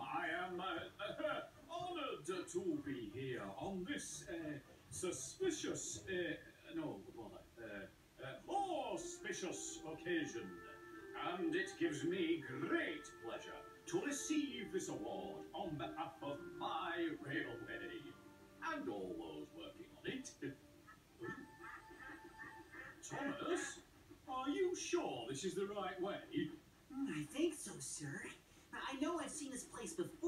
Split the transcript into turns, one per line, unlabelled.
to be here on this uh, suspicious, uh, no, uh, uh, auspicious occasion. And it gives me great pleasure to receive this award on behalf of my railway and all those working on it. Thomas, are you sure this is the right way?
Seen this place before.